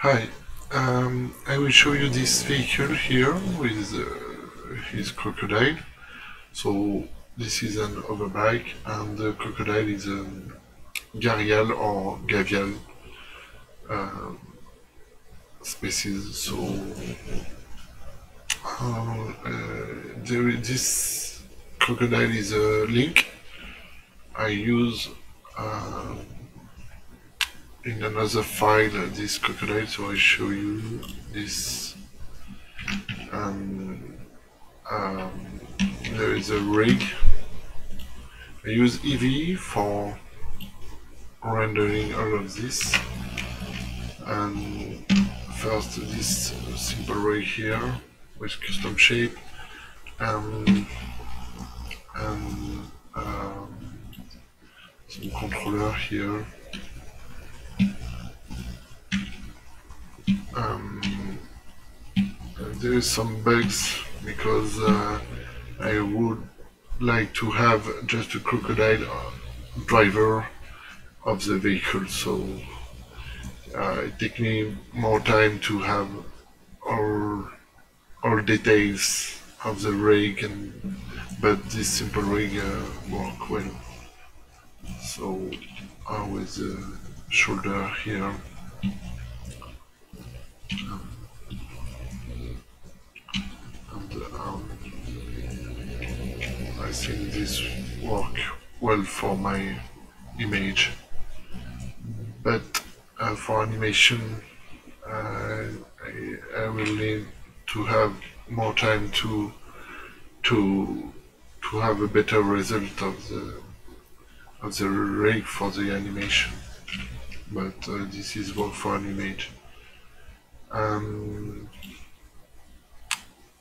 Hi, um, I will show you this vehicle here with uh, his crocodile. So this is an overbike and the crocodile is a gharial or gavial uh, species. So uh, this crocodile is a link I use uh, in another file uh, this crocodile so I show you this and um, there is a rig. I use Eevee for rendering all of this. And first this simple rig here with custom shape. And, and um, some controller here there is some bugs because uh, I would like to have just a crocodile uh, driver of the vehicle. So uh, it takes me more time to have all all details of the rig and but this simple rig uh, work well. So uh, with the shoulder here. And um, I think this work well for my image. But uh, for animation uh, I, I will need to have more time to to to have a better result of the of the rig for the animation. But uh, this is work for an image. Um,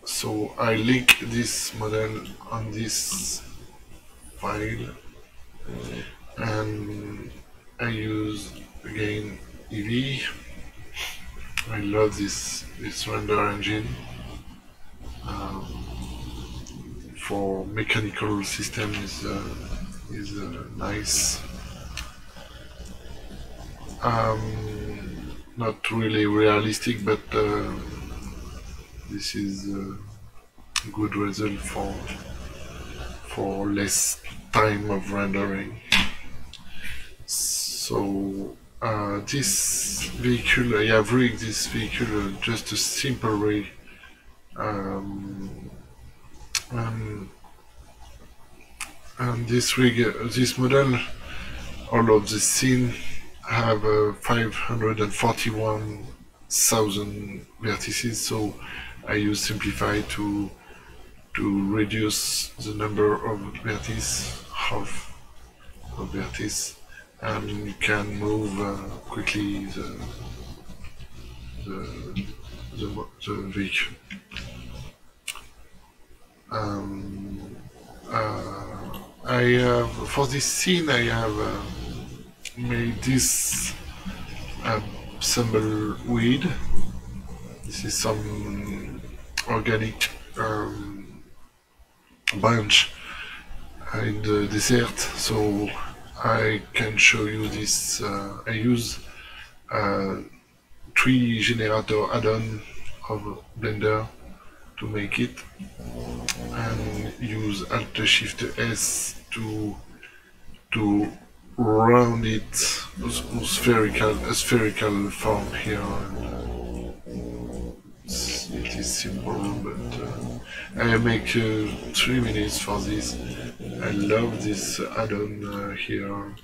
so I link this model on this file and I use again Eevee I love this this render engine um, for mechanical system is uh, is uh, nice. Um, not really realistic but uh, this is a good result for for less time of rendering. So uh, this vehicle I have rigged this vehicle just a simple rig. Um, and, and this rig uh, this model all of the scene have uh, 541,000 vertices. So I use simplify to to reduce the number of vertices half of vertices and you can move uh, quickly the the, the, the vehicle um, uh, I have for this scene I have uh, made this uh, stumble weed. This is some organic um, bunch in the desert, so I can show you this. Uh, I use a tree generator add-on of Blender to make it, and use Alt Shift S to to round it spherical a spherical form here it is simple but uh, I make uh, three minutes for this. I love this add-on uh, here.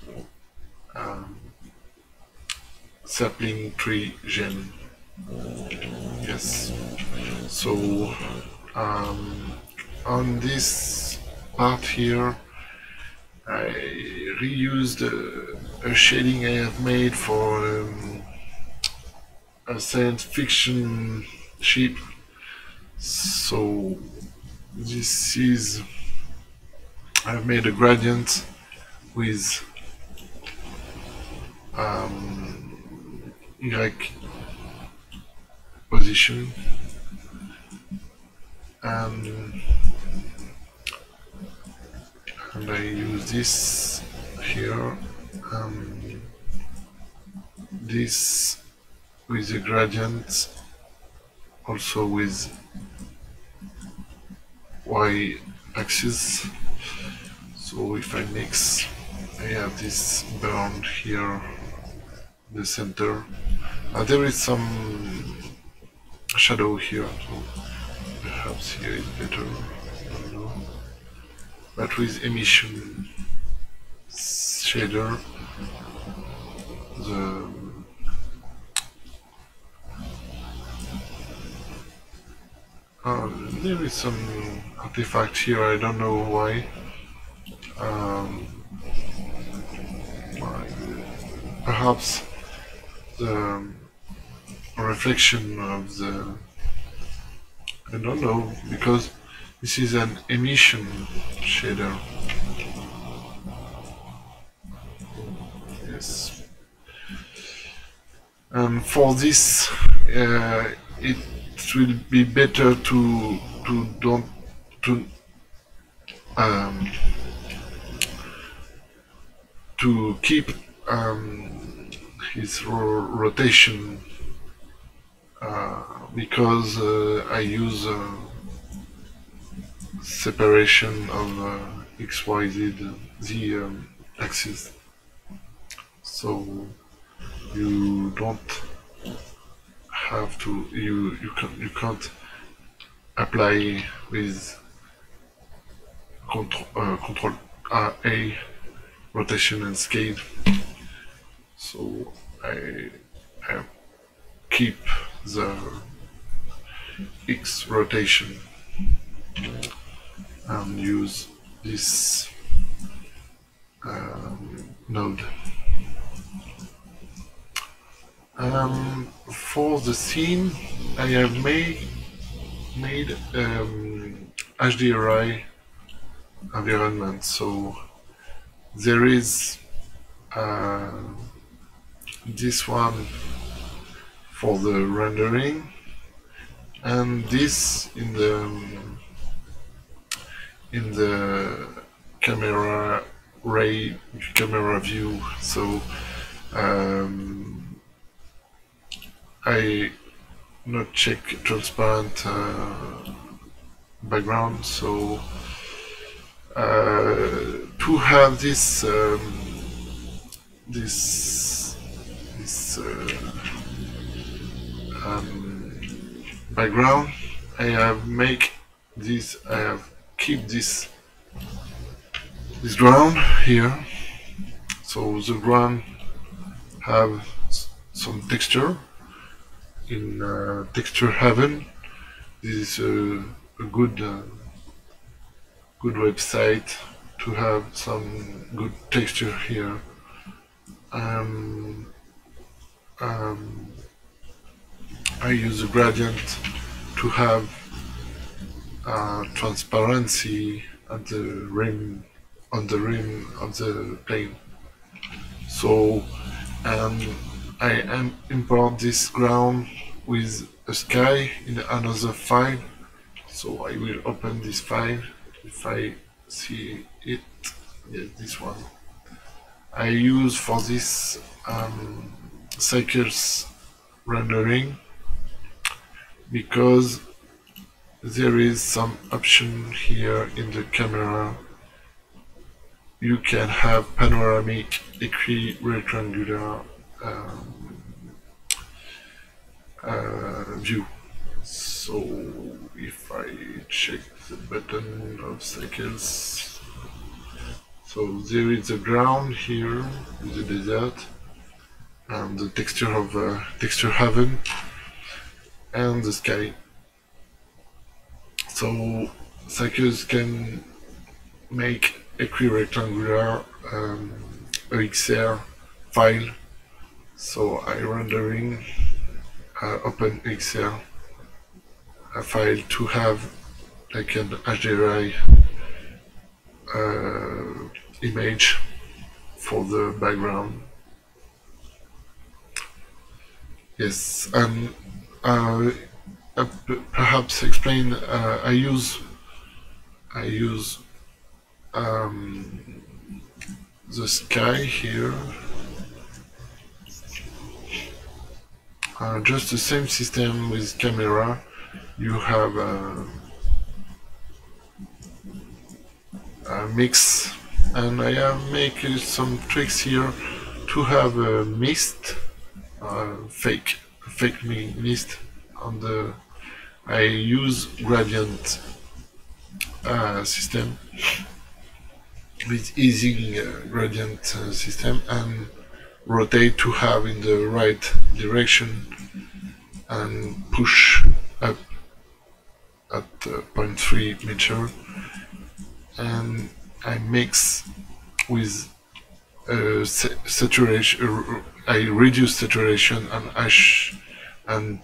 Um, Sapling Tree Gen. Yes. So um, on this part here I reused a, a, shading I have made for um, a science fiction ship. So this is I've made a gradient with um, Y position and and I use this here um, this with the gradient also with y axis. So if I mix I have this bound here the center. Uh, there is some shadow here so perhaps here is better but with emission shader the uh, there is some artifact here, I don't know why. Um, perhaps the reflection of the I don't know because this is an emission shader. Yes. And for this uh, it will be better to to don't to um, to keep um, his ro rotation uh, because uh, I use uh, separation of uh, x y z z um, axis. So you don't have to you you can you can't apply with control uh, control uh, A rotation and scale. So I, I keep the X rotation and use this um, node um, for the scene I have made made um, HDRI environment. So there is uh, this one for the rendering and this in the in the camera ray camera view. So um, I not check transparent uh, background so uh, to have this um, this this uh, um, background I have make this I have keep this this ground here. So the ground have some texture in uh, Texture Haven. This is a, a good uh, good website to have some good texture here. Um, um, I use a gradient to have uh, transparency at the rim on the rim of the plane. So and I am import this ground with a sky in another file. So I will open this file. If I see it yes this one. I use for this um, cycles rendering because there is some option here in the camera. You can have panoramic equi-rectangular um, uh, view. So if I check the button of cycles so there is a ground here with the desert and the texture of uh, Texture Haven and the sky. So cycles can make equi-rectangular um, EXR file so I rendering uh, OpenEXR a file to have like an HDRI uh, image for the background. Yes and uh, uh, perhaps explain uh, I use I use um, the sky here uh, just the same system with camera. You have a, a mix, and I am make uh, some tricks here to have a mist, uh, fake, fake mist on the. I use gradient uh, system with easy uh, gradient uh, system and rotate to have in the right direction and push up at uh, 0.3 meter. And I mix with uh, saturation I reduce saturation and ash and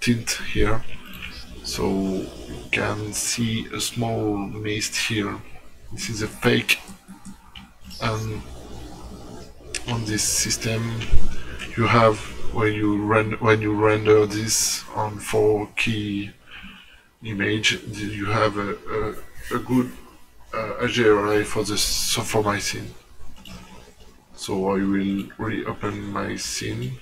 tint here. So you can see a small mist here. This is a fake and on this system you have when you run when you render this on 4K image you have a, a, a good uh, HDRI for the for my scene. So I will reopen my scene.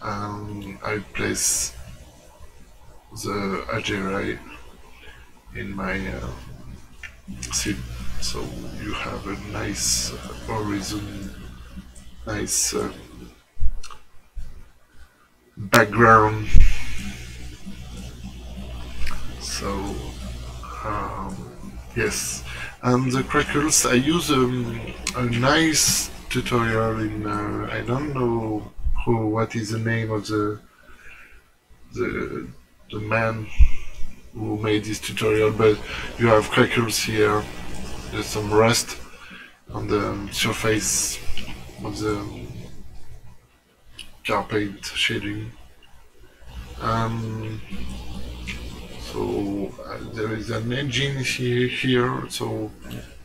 And I place the HDRI in my uh, scene so you have a nice uh, horizon nice uh, background. So um, yes. And the crackles I use um, a nice tutorial in uh, I don't know who what is the name of the the the man who made this tutorial but you have crackles here there's some rust on the surface of the car paint shading. Um, so uh, there is an engine here, here. So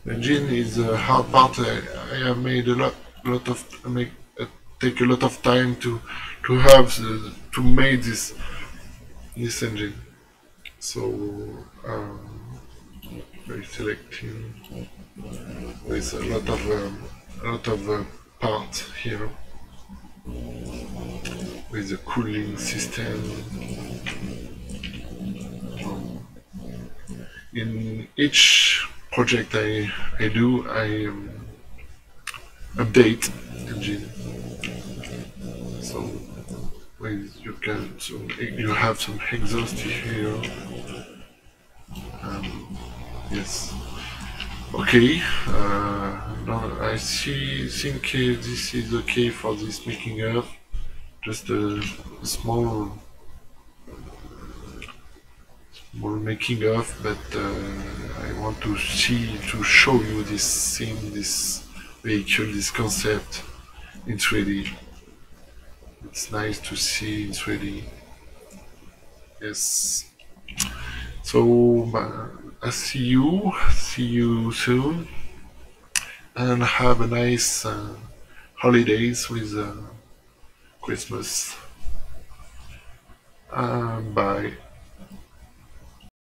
engine is a hard part. I, I have made a lot, lot of make uh, take a lot of time to to have the, to make this this engine. So. Um, very selecting. There's a lot of um, a lot of uh, parts here with the cooling system. in each project I, I do, I um, update engine. So with you can so you have some exhaust here. Um, Yes. Okay. Uh, no, I see. Think uh, this is okay for this making of. Just a, small, small making of, but uh, I want to see to show you this scene, this vehicle, this concept in 3D. It's nice to see in 3D. Yes. So. I see you, see you soon, and have a nice uh, holidays with uh, Christmas. Uh, bye.